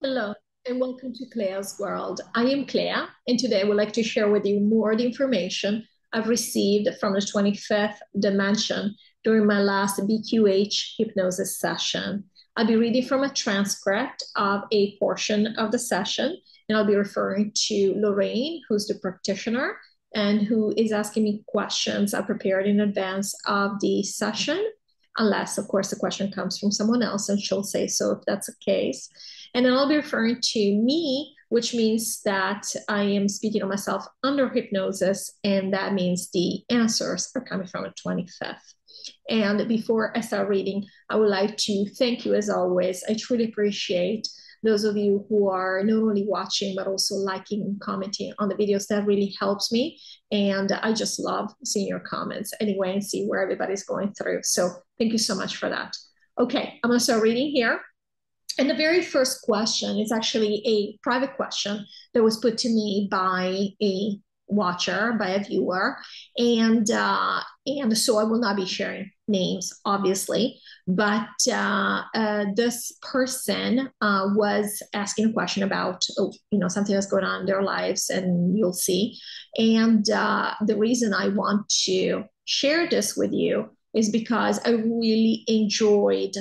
Hello, and welcome to Clea's World. I am Clea, and today I would like to share with you more the information I've received from the 25th dimension during my last BQH hypnosis session. I'll be reading from a transcript of a portion of the session, and I'll be referring to Lorrayne, who's the practitioner and who is asking me questions I prepared in advance of the session, unless, of course, the question comes from someone else, and she'll say so if that's the case. And then I'll be referring to me, which means that I am speaking of myself under hypnosis, and that means the answers are coming from the 25th. And before I start reading, I would like to thank you as always. I truly appreciate those of you who are not only watching but also liking and commenting on the videos that really helps me and i just love seeing your comments anyway and see where everybody's going through so thank you so much for that okay i'm going to start reading here and the very first question is actually a private question that was put to me by a watcher, by a viewer, and uh, and so I will not be sharing names, obviously. But uh, uh, this person uh, was asking a question about oh, you know something that's going on in their lives, and you'll see. And uh, the reason I want to share this with you is because I really enjoyed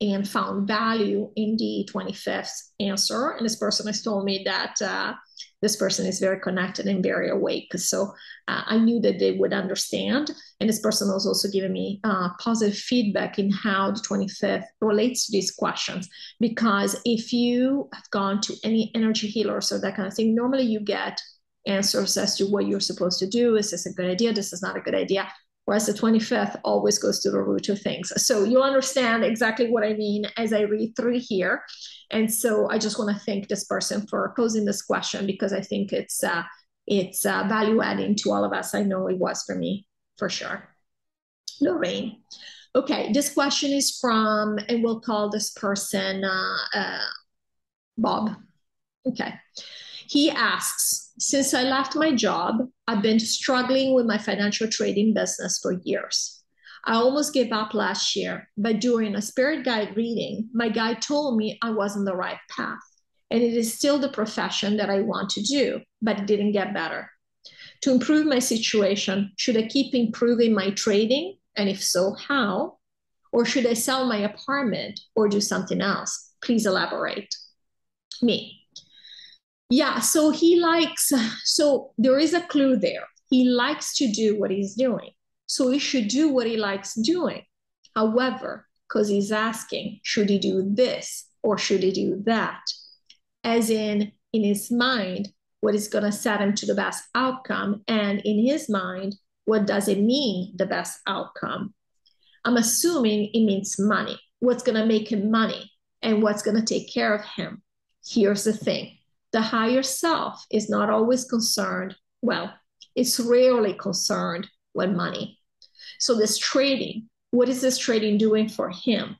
and found value in the 25th answer. And this person has told me that uh, this person is very connected and very awake. So uh, I knew that they would understand. And this person was also giving me uh, positive feedback in how the 25th relates to these questions. Because if you have gone to any energy healers or that kind of thing, normally you get answers as to what you're supposed to do. Is this a good idea? This is not a good idea whereas the 25th always goes to the root of things. So you'll understand exactly what I mean as I read through here. And so I just want to thank this person for posing this question because I think it's uh, it's uh, value adding to all of us. I know it was for me for sure. Lorrayne. Okay, this question is from, and we'll call this person uh, uh Bob. Okay. He asks, since I left my job, I've been struggling with my financial trading business for years. I almost gave up last year, but during a spirit guide reading, my guide told me I was on the right path. And it is still the profession that I want to do, but it didn't get better. To improve my situation, should I keep improving my trading? And if so, how? Or should I sell my apartment or do something else? Please elaborate. Me. Yeah, so he likes, so there is a clue there. He likes to do what he's doing. So he should do what he likes doing. However, because he's asking, should he do this or should he do that? As in, in his mind, what is going to set him to the best outcome? And in his mind, what does it mean, the best outcome? I'm assuming it means money. What's going to make him money and what's going to take care of him? Here's the thing the higher self is not always concerned, well, it's rarely concerned with money. So, this trading, what is this trading doing for him?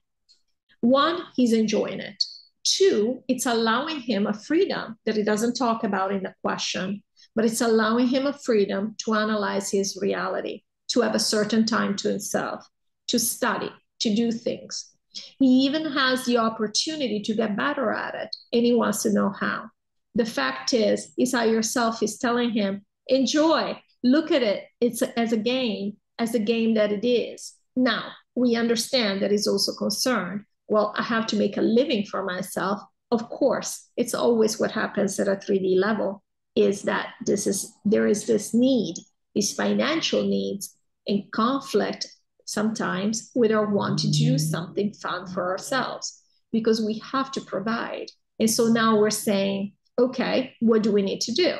One, he's enjoying it. Two, it's allowing him a freedom that he doesn't talk about in the question, but it's allowing him a freedom to analyze his reality, to have a certain time to himself, to study, to do things. He even has the opportunity to get better at it, and he wants to know how. The fact is, Isaiah yourself is telling him, enjoy, look at it it's as a game, as a game that it is. Now, we understand that he's also concerned. Well, I have to make a living for myself. Of course, it's always what happens at a 3D level is that this is there is this need, these financial needs in conflict sometimes with our want to do something fun for ourselves because we have to provide. And so now we're saying, okay, what do we need to do?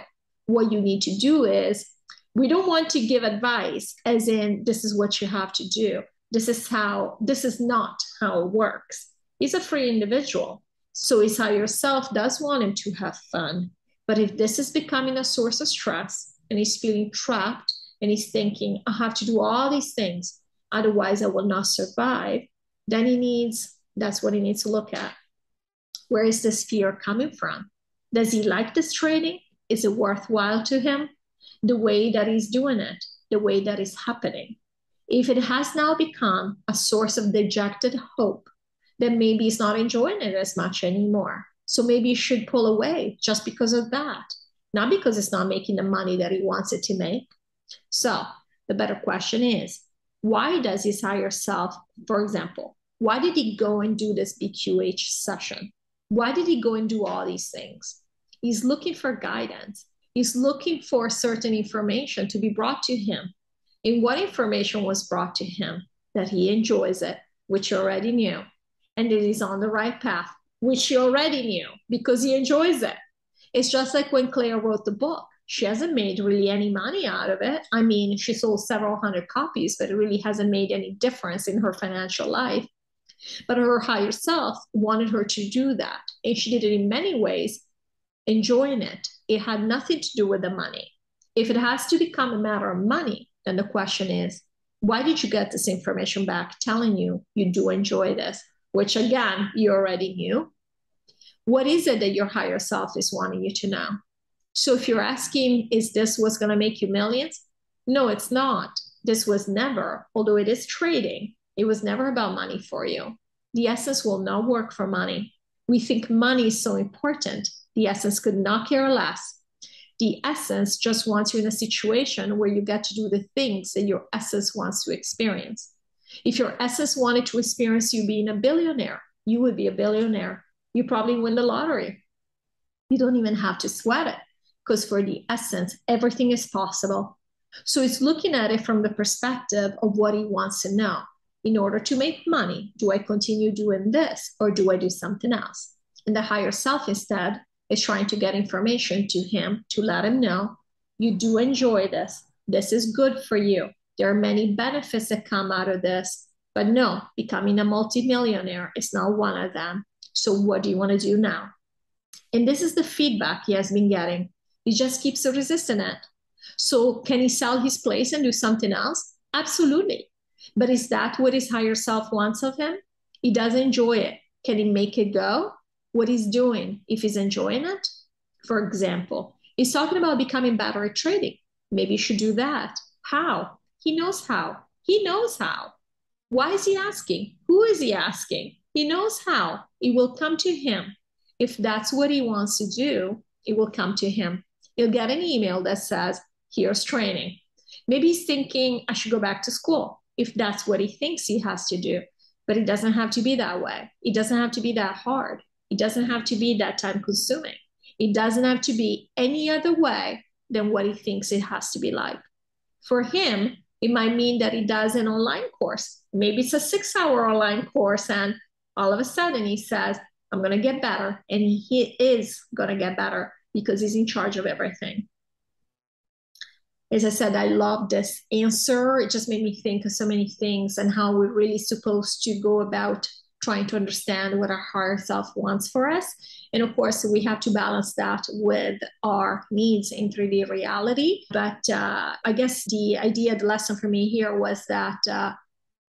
What you need to do is, we don't want to give advice as in, this is what you have to do. This is how, this is not how it works. He's a free individual. So Isaiah yourself does want him to have fun. But if this is becoming a source of stress and he's feeling trapped and he's thinking, I have to do all these things, otherwise I will not survive, then he needs, that's what he needs to look at. Where is this fear coming from? Does he like this trading? Is it worthwhile to him? The way that he's doing it, the way that is happening. If it has now become a source of dejected hope, then maybe he's not enjoying it as much anymore. So maybe you should pull away just because of that, not because it's not making the money that he wants it to make. So the better question is why does his higher self, for example, why did he go and do this BQH session? Why did he go and do all these things? He's looking for guidance. He's looking for certain information to be brought to him. And what information was brought to him? That he enjoys it, which he already knew, and that he's on the right path, which he already knew because he enjoys it. It's just like when Clea wrote the book. She hasn't made really any money out of it. I mean, she sold several hundred copies, but it really hasn't made any difference in her financial life. But her higher self wanted her to do that. And she did it in many ways, enjoying it. It had nothing to do with the money. If it has to become a matter of money, then the question is, why did you get this information back telling you you do enjoy this? Which again, you already knew. What is it that your higher self is wanting you to know? So if you're asking, is this what's going to make you millions? No, it's not. This was never, although it is trading, it was never about money for you. The essence will not work for money. We think money is so important. The essence could not care less. The essence just wants you in a situation where you get to do the things that your essence wants to experience. If your essence wanted to experience you being a billionaire, you would be a billionaire. You probably win the lottery. You don't even have to sweat it because for the essence, everything is possible. So it's looking at it from the perspective of what he wants to know. In order to make money, do I continue doing this or do I do something else? And the higher self instead is trying to get information to him to let him know you do enjoy this. This is good for you. There are many benefits that come out of this, but no, becoming a multimillionaire is not one of them. So, what do you want to do now? And this is the feedback he has been getting he just keeps resisting it. So, can he sell his place and do something else? Absolutely. But is that what his higher self wants of him? He does enjoy it. Can he make it go? What he's doing, if he's enjoying it? For example, he's talking about becoming better at trading. Maybe you should do that. How? He knows how. He knows how. Why is he asking? Who is he asking? He knows how. It will come to him. If that's what he wants to do, it will come to him he'll get an email that says, here's training. Maybe he's thinking, I should go back to school if that's what he thinks he has to do. But it doesn't have to be that way. It doesn't have to be that hard. It doesn't have to be that time consuming. It doesn't have to be any other way than what he thinks it has to be like. For him, it might mean that he does an online course. Maybe it's a six hour online course, and all of a sudden he says, I'm going to get better. And he is going to get better because he's in charge of everything. As I said, I love this answer. It just made me think of so many things and how we're really supposed to go about trying to understand what our higher self wants for us. And of course, we have to balance that with our needs in 3D reality. But uh, I guess the idea, the lesson for me here was that uh,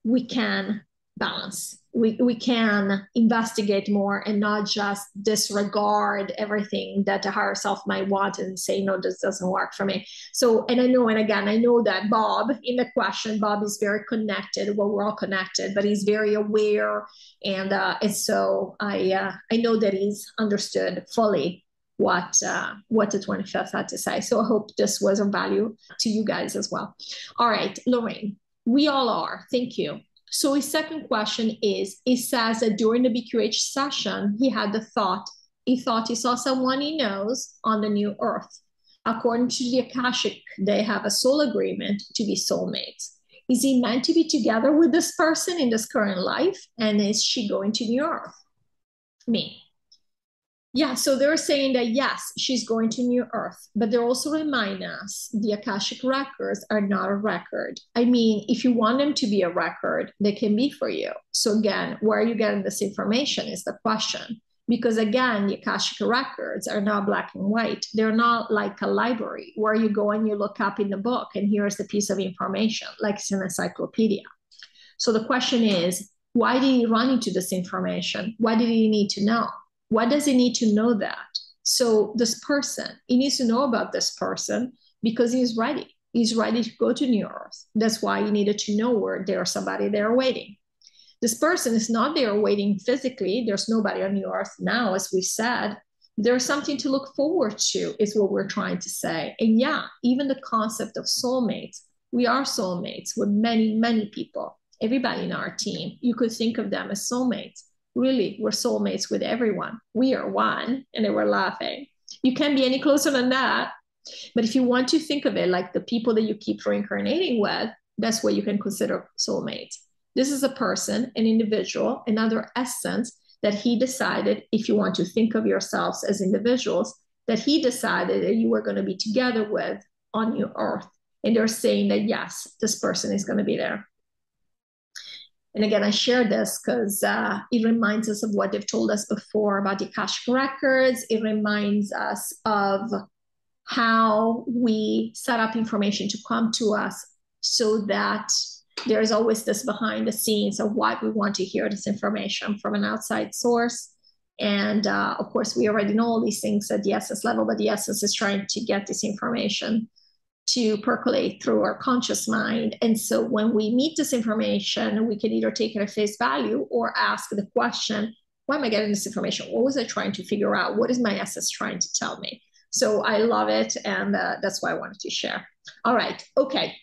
we can balance we, we can investigate more and not just disregard everything that the higher self might want and say no this doesn't work for me. So and i know and again i know that bob in the question bob is very connected well we're all connected but he's very aware and uh, and so i uh, i know that he's understood fully what uh, what the 25th had to say. So i hope this was of value to you guys as well. All right lorrayne we all are. Thank you so his second question is, he says that during the BQH session, he had the thought, he thought he saw someone he knows on the new earth. According to the Akashic, they have a soul agreement to be soulmates. Is he meant to be together with this person in this current life? And is she going to New Earth? Me. Yeah, so they're saying that yes, she's going to New Earth, but they're also reminding us the Akashic records are not a record. I mean, if you want them to be a record, they can be for you. So again, where are you getting this information is the question. Because again, the Akashic records are not black and white. They're not like a library where you go and you look up in the book and here's the piece of information, like it's an encyclopedia. So the question is, why did he run into this information? Why did he need to know? Why does he need to know that? So this person, he needs to know about this person because he's ready. He's ready to go to New Earth. That's why he needed to know where there's somebody there waiting. This person is not there waiting physically. There's nobody on the earth now, as we said. There's something to look forward to, is what we're trying to say. And yeah, even the concept of soulmates, we are soulmates with many, many people, everybody in our team. You could think of them as soulmates. Really, we're soulmates with everyone. We are one, and they were laughing. You can't be any closer than that. But if you want to think of it like the people that you keep reincarnating with, that's what you can consider soulmates. This is a person, an individual, another essence that he decided, if you want to think of yourselves as individuals, that he decided that you were going to be together with on your earth. And they're saying that, yes, this person is going to be there. And again, I share this because uh, it reminds us of what they've told us before about the Akashic records. It reminds us of how we set up information to come to us so that there's always this behind the scenes of why we want to hear this information from an outside source. And uh, of course, we already know all these things at the essence level, but the essence is trying to get this information to percolate through our conscious mind. And so when we meet this information, we can either take it at face value or ask the question, why am I getting this information? What was I trying to figure out? What is my essence trying to tell me? So I love it. And uh, that's why I wanted to share. All right. Okay.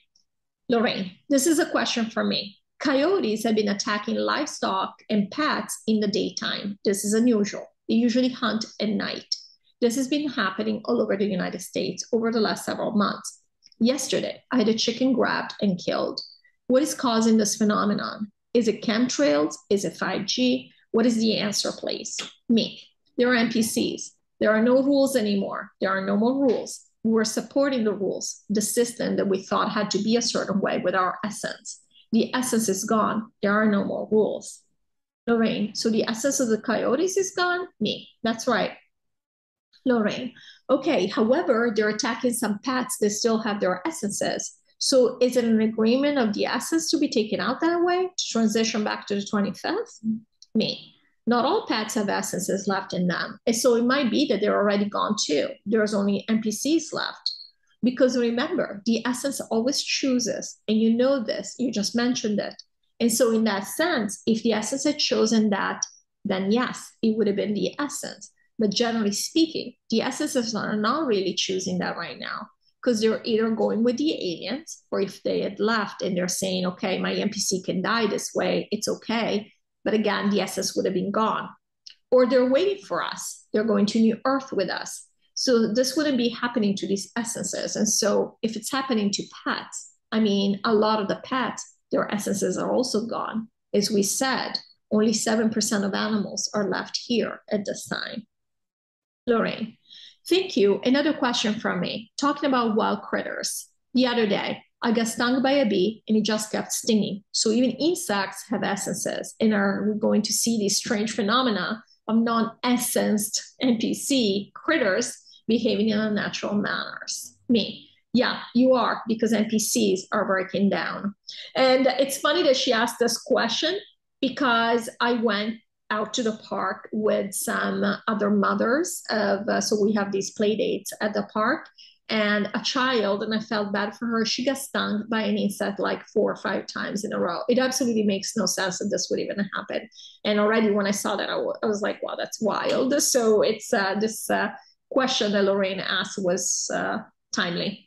Lorrayne, this is a question for me. Coyotes have been attacking livestock and pets in the daytime. This is unusual. They usually hunt at night. This has been happening all over the United States over the last several months. Yesterday, I had a chicken grabbed and killed. What is causing this phenomenon? Is it chemtrails? Is it 5G? What is the answer, please? Me. There are NPCs. There are no rules anymore. There are no more rules We're supporting the rules, the system that we thought had to be a certain way with our essence. The essence is gone. There are no more rules. Lorrayne, so the essence of the coyotes is gone? Me. That's right. Lorrayne. Okay, however, they're attacking some pets that still have their essences. So is it an agreement of the essence to be taken out that way to transition back to the 25th? Me not all pets have essences left in them. And so it might be that they're already gone too. There's only NPCs left. Because remember, the essence always chooses, and you know this, you just mentioned it. And so, in that sense, if the essence had chosen that, then yes, it would have been the essence. But generally speaking, the essences are not really choosing that right now because they're either going with the aliens, or if they had left and they're saying, okay, my NPC can die this way, it's okay but again, the essence would have been gone. Or they're waiting for us. They're going to New Earth with us. So this wouldn't be happening to these essences. And so if it's happening to pets, I mean, a lot of the pets, their essences are also gone. As we said, only 7% of animals are left here at this time. Lorrayne, thank you. Another question from me, talking about wild critters. The other day, I got stung by a bee and it just kept stinging. So even insects have essences and are we going to see these strange phenomena of non-essenced NPC critters behaving in unnatural manners. Me. Yeah, you are because NPCs are breaking down. And it's funny that she asked this question because I went out to the park with some other mothers of uh, so we have these play dates at the park and a child, and I felt bad for her. She got stung by an insect like four or five times in a row. It absolutely makes no sense that this would even happen. And already when I saw that, I, w- I was like, wow, that's wild. So it's uh, this uh, question that Lorrayne asked was uh, timely.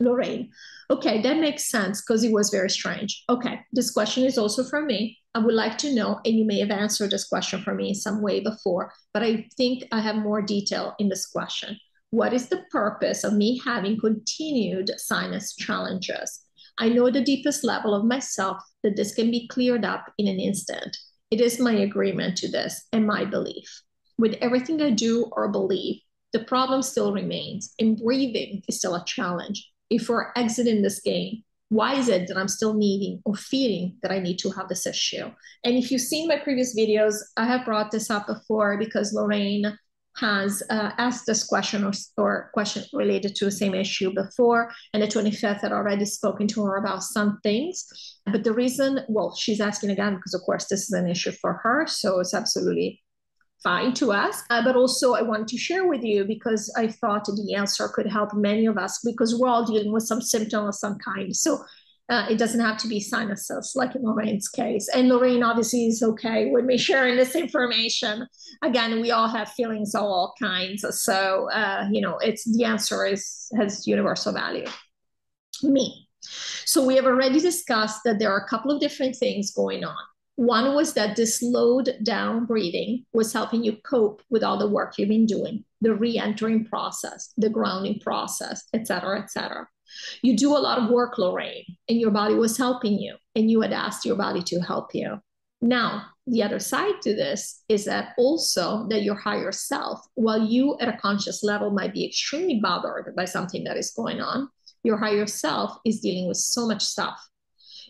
Lorrayne, okay, that makes sense because it was very strange. Okay, this question is also from me. I would like to know, and you may have answered this question for me in some way before, but I think I have more detail in this question what is the purpose of me having continued sinus challenges? I know the deepest level of myself that this can be cleared up in an instant. It is my agreement to this and my belief. With everything I do or believe, the problem still remains, and breathing is still a challenge. We're exiting this game, why is it that I'm still needing or feeling that I need to have this issue? And if you've seen my previous videos, I have brought this up before because Lorrayne has uh, asked this question or, or question related to the same issue before, and the 25th had already spoken to her about some things. But the reason, well, she's asking again because, of course, this is an issue for her, so it's absolutely fine to ask. Uh, but also, I wanted to share with you because I thought the answer could help many of us because we're all dealing with some symptom of some kind. So Uh, it doesn't have to be sinuses like in Lorrayne's case. And Lorrayne obviously is okay with me sharing this information. Again, we all have feelings of all kinds. So, uh, you know, it's the answer is has universal value. Me. So we have already discussed that there are a couple of different things going on. One was that this slowed down breathing was helping you cope with all the work you've been doing, the re-entering process, the grounding process, et cetera, et cetera. You do a lot of work, Lorrayne, and your body was helping you, and you had asked your body to help you. Now, the other side to this is that also that your higher self, while you at a conscious level might be extremely bothered by something that is going on, your higher self is dealing with so much stuff.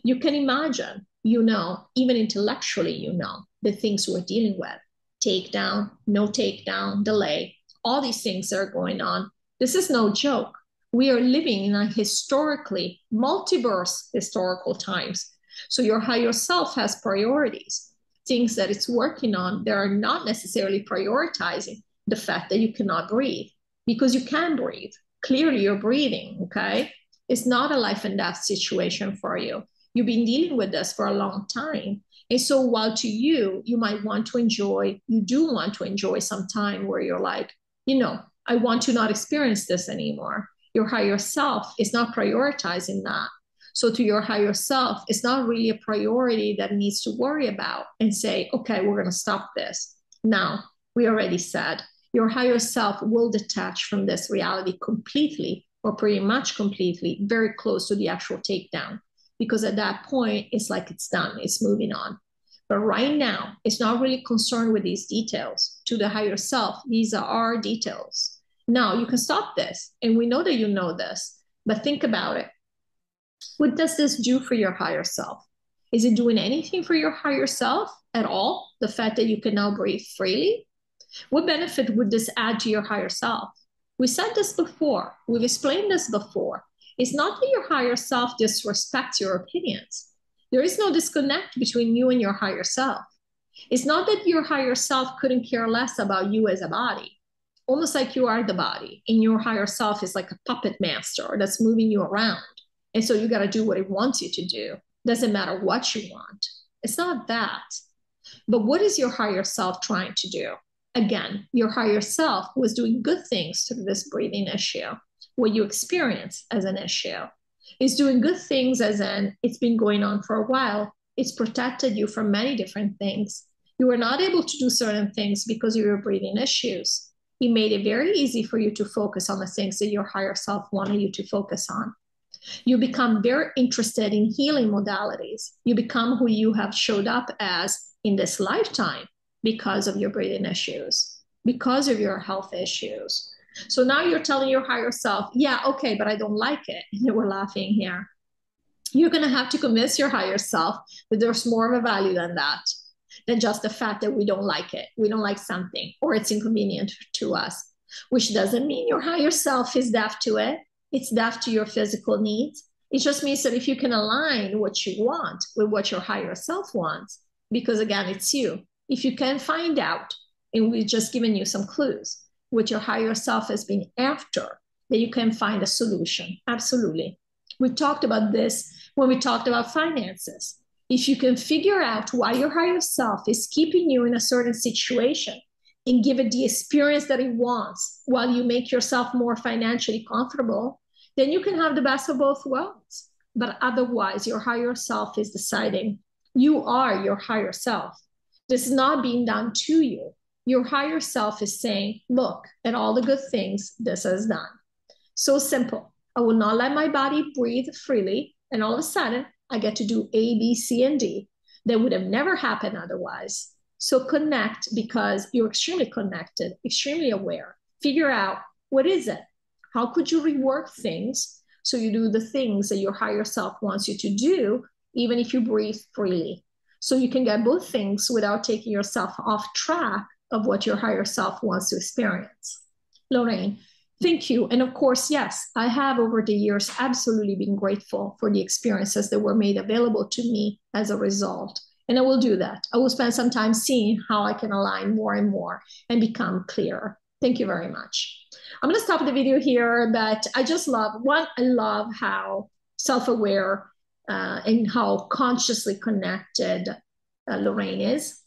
You can imagine, you know, even intellectually, you know, the things we're dealing with takedown, no takedown, delay, all these things are going on. This is no joke we are living in a historically multiverse historical times. So your higher self has priorities, things that it's working on that are not necessarily prioritizing the fact that you cannot breathe because you can breathe. Clearly, you're breathing, okay? It's not a life and death situation for you. You've been dealing with this for a long time. And so, while to you, you might want to enjoy, you do want to enjoy some time where you're like, you know, I want to not experience this anymore your higher self is not prioritizing that. So to your higher self, it's not really a priority that needs to worry about and say, okay, we're going to stop this. Now, we already said your higher self will detach from this reality completely or pretty much completely, very close to the actual takedown. Because at that point, it's like it's done, it's moving on. But right now, it's not really concerned with these details. To the higher self, these are our details. Now you can stop this. And we know that you know this, but think about it. What does this do for your higher self? Is it doing anything for your higher self at all? The fact that you can now breathe freely? What benefit would this add to your higher self? We said this before, we've explained this before. It's not that your higher self disrespects your opinions. There is no disconnect between you and your higher self. It's not that your higher self couldn't care less about you as a body almost like you are the body and your higher self is like a puppet master that's moving you around. And so you got to do what it wants you to do. Doesn't matter what you want. It's not that. But what is your higher self trying to do? Again your higher self was doing good things through this breathing issue what you experience as an issue is doing good things as in it's been going on for a while it's protected you from many different things you were not able to do certain things because of your breathing issues he made it very easy for you to focus on the things that your higher self wanted you to focus on. You become very interested in healing modalities. You become who you have showed up as in this lifetime because of your breathing issues, because of your health issues. So now you're telling your higher self, yeah, okay, but I don't like it. And we're laughing here. You're going to have to convince your higher self that there's more of a value than that than just the fact that we don't like it, we don't like something, or it's inconvenient to us, which doesn't mean your higher self is deaf to it. It's deaf to your physical needs. It just means that if you can align what you want with what your higher self wants, because again, it's you. If you can find out, and we've just given you some clues, what your higher self has been after, that you can find a solution. Absolutely. We talked about this when we talked about finances if you can figure out why your higher self is keeping you in a certain situation and give it the experience that it wants while you make yourself more financially comfortable, then you can have the best of both worlds. But otherwise, your higher self is deciding you are your higher self. This is not being done to you. Your higher self is saying, Look at all the good things this has done. So simple. I will not let my body breathe freely. And all of a sudden, I get to do A, B, C, and D that would have never happened otherwise. So connect because you're extremely connected, extremely aware. Figure out what is it? How could you rework things so you do the things that your higher self wants you to do, even if you breathe freely? So you can get both things without taking yourself off track of what your higher self wants to experience. Lorrayne, Thank you. And of course, yes, I have over the years absolutely been grateful for the experiences that were made available to me as a result. And I will do that. I will spend some time seeing how I can align more and more and become clearer. Thank you very much. I'm going to stop the video here, but I just love one, I love how self aware uh, and how consciously connected uh, Lorrayne is.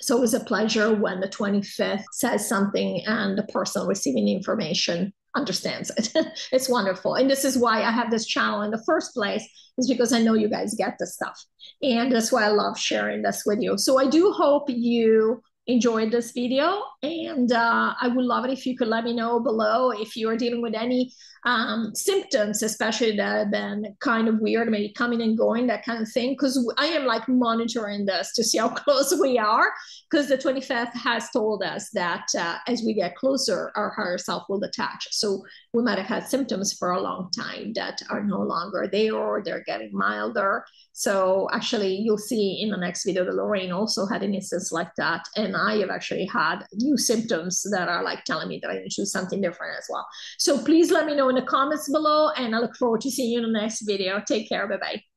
So it was a pleasure when the 25th says something and the person receiving the information understands it. it's wonderful. And this is why I have this channel in the first place, is because I know you guys get this stuff. And that's why I love sharing this with you. So I do hope you enjoyed this video and uh, i would love it if you could let me know below if you are dealing with any um, symptoms especially that have been kind of weird maybe coming and going that kind of thing because i am like monitoring this to see how close we are because the 25th has told us that uh, as we get closer our higher self will detach. So we might have had symptoms for a long time that are no longer there or they're getting milder so actually you'll see in the next video that lorrayne also had an instance like that and I have actually had new symptoms that are like telling me that I need to do something different as well. So please let me know in the comments below and I look forward to seeing you in the next video. Take care. Bye-bye.